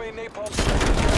Enemy napalm.